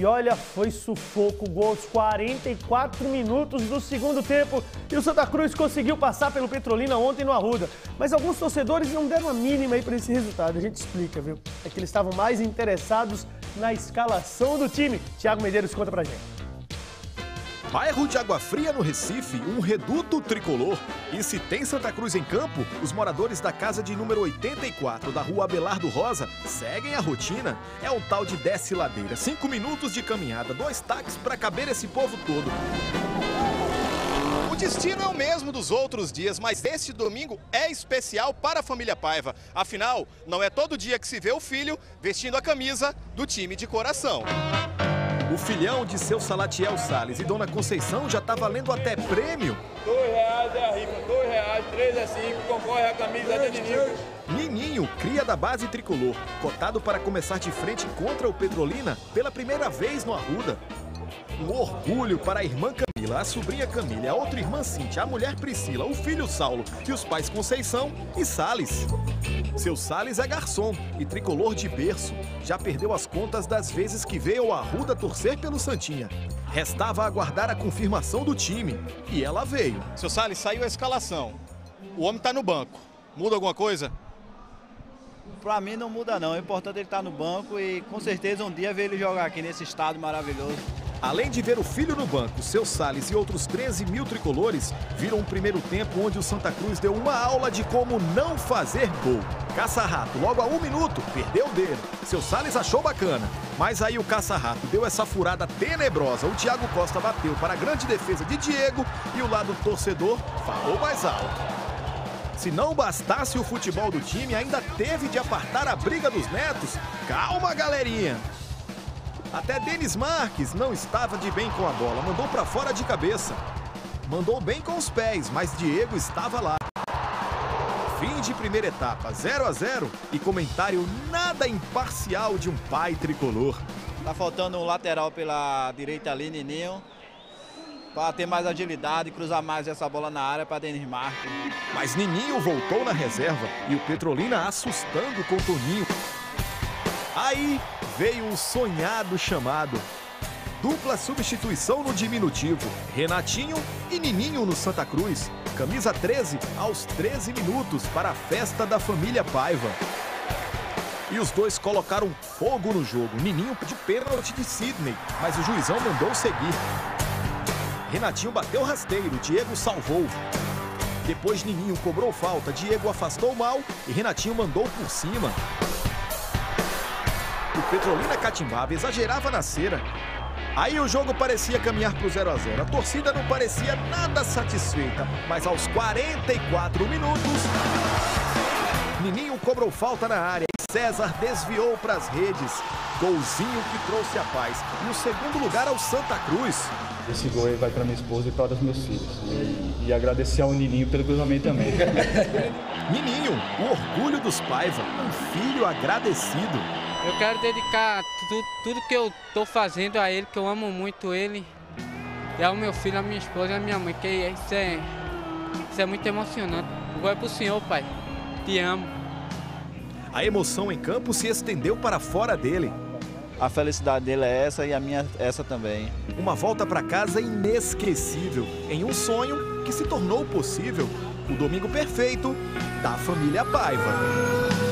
E olha, foi sufoco, gol aos 44 minutos do segundo tempo. E o Santa Cruz conseguiu passar pelo Petrolina ontem no Arruda. Mas alguns torcedores não deram a mínima aí para esse resultado. A gente explica, viu? É que eles estavam mais interessados na escalação do time. Tiago Medeiros conta pra gente. Bairro de Água Fria, no Recife, um reduto tricolor. E se tem Santa Cruz em campo, os moradores da casa de número 84 da rua Abelardo Rosa seguem a rotina. É um tal de desce ladeira. Cinco minutos de caminhada, dois táxis para caber esse povo todo. O destino é o mesmo dos outros dias, mas este domingo é especial para a família Paiva. Afinal, não é todo dia que se vê o filho vestindo a camisa do time de coração. O filhão de seu Salatiel Salles e Dona Conceição já está valendo até prêmio. Dois reais é a rifa, dois reais, três é cinco, concorre a camisa de Nininho. Nininho, cria da base tricolor, cotado para começar de frente contra o Petrolina pela primeira vez no Arruda. Um orgulho para a irmã Camila, a sobrinha Camila, a outra irmã Cíntia, a mulher Priscila, o filho Saulo e os pais Conceição e Sales. Seu Sales é garçom e tricolor de berço. Já perdeu as contas das vezes que veio ao Arruda torcer pelo Santinha. Restava aguardar a confirmação do time. E ela veio. Seu Salles, saiu a escalação. O homem está no banco. Muda alguma coisa? Pra mim não muda não, o importante é ele estar no banco e com certeza um dia ver ele jogar aqui nesse estado maravilhoso. Além de ver o filho no banco, seu Salles e outros 13 mil tricolores viram um primeiro tempo onde o Santa Cruz deu uma aula de como não fazer gol. Caça-rato, logo a um minuto, perdeu o dedo. Seu Salles achou bacana, mas aí o caça-rato deu essa furada tenebrosa. O Thiago Costa bateu para a grande defesa de Diego e o lado torcedor falou mais alto. Se não bastasse o futebol do time, ainda teve de apartar a briga dos netos. Calma, galerinha! Até Denis Marques não estava de bem com a bola, mandou para fora de cabeça. Mandou bem com os pés, mas Diego estava lá. Fim de primeira etapa, 0 a 0 e comentário nada imparcial de um pai tricolor. Tá faltando um lateral pela direita ali, Nininho. Para ter mais agilidade e cruzar mais essa bola na área para Denis Marques. Mas Nininho voltou na reserva e o Petrolina assustando com Toninho. Aí veio o sonhado chamado. Dupla substituição no diminutivo. Renatinho e Nininho no Santa Cruz. Camisa 13 aos 13 minutos para a festa da família Paiva. E os dois colocaram fogo no jogo. Nininho de pênalti de Sidney, mas o juizão mandou seguir. Renatinho bateu rasteiro, Diego salvou. Depois Nininho cobrou falta, Diego afastou mal e Renatinho mandou por cima. O Petrolina catimbava, exagerava na cera. Aí o jogo parecia caminhar para o 0 a 0 A torcida não parecia nada satisfeita, mas aos 44 minutos, Nininho cobrou falta na área e César desviou para as redes. Golzinho que trouxe a paz. E o segundo lugar ao Santa Cruz. Esse gol aí vai para minha esposa e para os meus filhos. E, e agradecer ao Nininho pelo cruzamento também. Nininho, o orgulho dos Paiva, um filho agradecido. Eu quero dedicar tudo, tudo que eu estou fazendo a ele, que eu amo muito ele. E ao meu filho, a minha esposa e a minha mãe, que isso é, isso é muito emocionante. O gol é pro senhor, pai. Te amo. A emoção em campo se estendeu para fora dele. A felicidade dele é essa e a minha essa também. Uma volta para casa inesquecível, em um sonho que se tornou possível. O domingo perfeito da família Paiva.